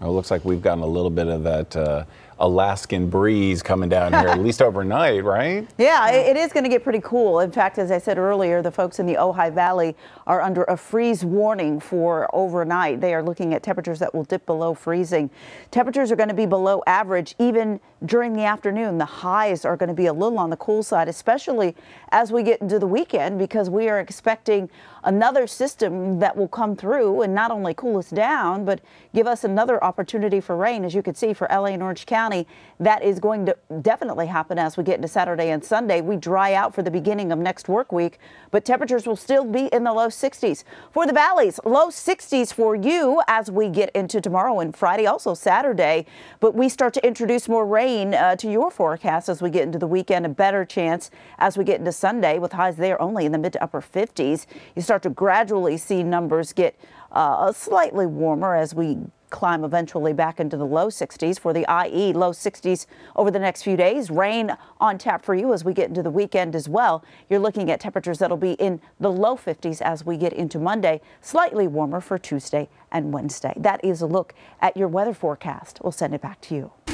Well, it looks like we've gotten a little bit of that uh, Alaskan breeze coming down here, at least overnight, right? Yeah, it is going to get pretty cool. In fact, as I said earlier, the folks in the Ojai Valley are under a freeze warning for overnight. They are looking at temperatures that will dip below freezing. Temperatures are going to be below average even during the afternoon. The highs are going to be a little on the cool side, especially as we get into the weekend, because we are expecting another system that will come through and not only cool us down, but give us another opportunity for rain. As you can see for LA and Orange County, County. That is going to definitely happen as we get into Saturday and Sunday. We dry out for the beginning of next work week, but temperatures will still be in the low 60s. For the valleys, low 60s for you as we get into tomorrow and Friday, also Saturday. But we start to introduce more rain uh, to your forecast as we get into the weekend. A better chance as we get into Sunday with highs there only in the mid to upper 50s. You start to gradually see numbers get uh, slightly warmer as we climb eventually back into the low 60s for the IE, low 60s over the next few days. Rain on tap for you as we get into the weekend as well. You're looking at temperatures that'll be in the low 50s as we get into Monday, slightly warmer for Tuesday and Wednesday. That is a look at your weather forecast. We'll send it back to you.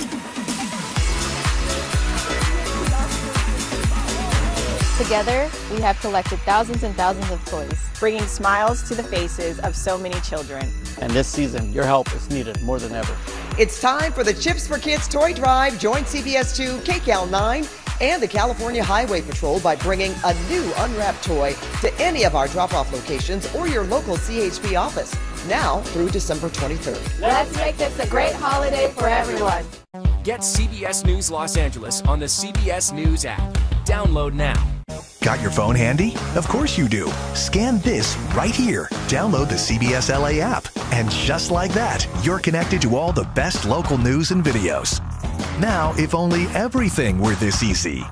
Together, we have collected thousands and thousands of toys, bringing smiles to the faces of so many children. And this season, your help is needed more than ever. It's time for the Chips for Kids Toy Drive. Join CBS 2, KCAL 9, and the California Highway Patrol by bringing a new unwrapped toy to any of our drop off locations or your local CHP office now through December 23rd. Let's make this a great holiday for everyone. Get CBS News Los Angeles on the CBS News app. Download now. Got your phone handy? Of course you do. Scan this right here. Download the CBS LA app. And just like that, you're connected to all the best local news and videos. Now, if only everything were this easy.